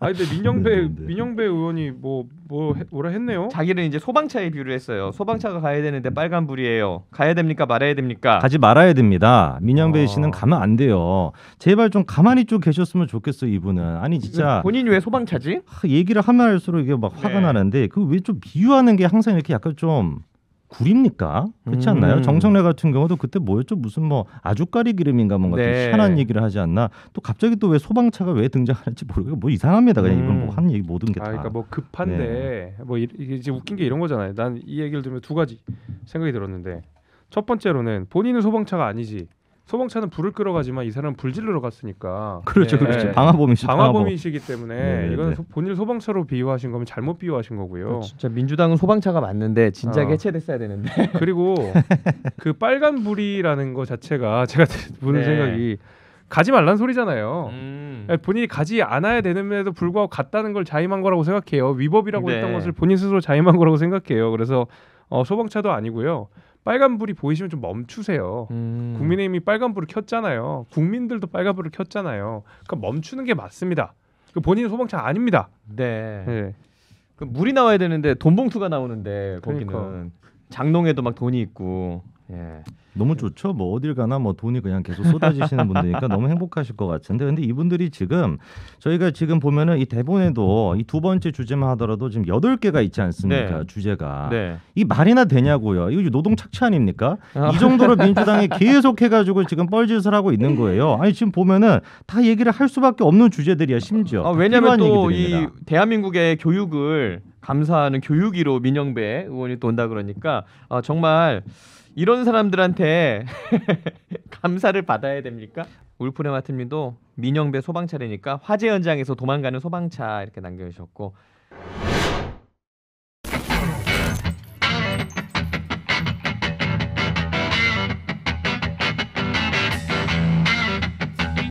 아니 근데 민영배 네, 네, 네. 민영배 의원이 뭐뭐 뭐라 했네요. 자기는 이제 소방차에 비유를 했어요. 소방차가 가야 되는데 빨간 불이에요. 가야 됩니까 말아야 됩니까? 가지 말아야 됩니다. 민영배 어. 씨는 가면 안 돼요. 제발 좀 가만히 좀 계셨으면 좋겠어요, 이분은. 아니 진짜 본인이 왜 소방차지? 하, 얘기를 하면 할수록 이게 막 화가 네. 나는데 그 왜 좀 비유하는 게 항상 이렇게 약간 좀 구립니까? 그렇지 음. 않나요? 정청래 같은 경우도 그때 뭐였죠? 무슨 뭐 아주까리 기름인가 뭔가 좀 네. 희한한 얘기를 하지 않나? 또 갑자기 또 왜 소방차가 왜 등장하는지 모르겠고 뭐 이상합니다. 그냥 이분 음. 뭐 하는 얘기 모든 게 아 다. 그러니까 뭐 급한데 뭐 이- 이게 이제 웃긴 게 이런 거잖아요. 난 이 얘기를 들으면 두 가지 생각이 들었는데 첫 번째로는 본인은 소방차가 아니지. 소방차는 불을 끌어 가지만 이 사람은 불 질러러 갔으니까. 그렇죠, 네. 그렇죠. 방화범이시 방화범이시기 때문에 네, 네, 이건 네. 소- 본인을 소방차로 비유하신 거면 잘못 비유하신 거고요. 진짜 민주당은 소방차가 맞는데 진작에 어. 해체됐어야 되는데. 그리고 그 빨간 불이라는 거 자체가 제가 보는 네. 생각이 가지 말란 소리잖아요. 음. 아니, 본인이 가지 않아야 되는데도 불구하고 갔다는 걸 자임한 거라고 생각해요. 위법이라고 네. 했던 것을 본인 스스로 자임한 거라고 생각해요. 그래서 어, 소방차도 아니고요. 빨간 불이 보이시면 좀 멈추세요. 음. 국민의힘이 빨간 불을 켰잖아요. 국민들도 빨간 불을 켰잖아요. 그러니까 멈추는 게 맞습니다. 그 본인은 소방차 아닙니다. 네. 네. 그 물이 나와야 되는데 돈 봉투가 나오는데 거기는 그러니까. 장롱에도 막 돈이 있고. 예. 너무 좋죠. 뭐 어딜 가나 뭐 돈이 그냥 계속 쏟아지시는 분들이니까 너무 행복하실 것 같은데 근데 이분들이 지금 저희가 지금 보면은 이 대본에도 이 두 번째 주제만 하더라도 지금 여덟 개가 있지 않습니까? 네. 주제가. 네. 이 말이나 되냐고요. 이거 노동 착취 아닙니까? 아. 이 정도로 민주당이 계속 해 가지고 지금 뻘짓을 하고 있는 거예요. 아니 지금 보면은 다 얘기를 할 수밖에 없는 주제들이야 심지어. 아, 다 왜냐면 또 이. 대한민국의 교육을 감사하는 교육이로 민영배 의원이 또 온다 그러니까 아, 정말 이런 사람들한테 감사를 받아야 됩니까? 울프레 마틴님도 민영배 소방차례니까 화재 현장에서 도망가는 소방차 이렇게 남겨주셨고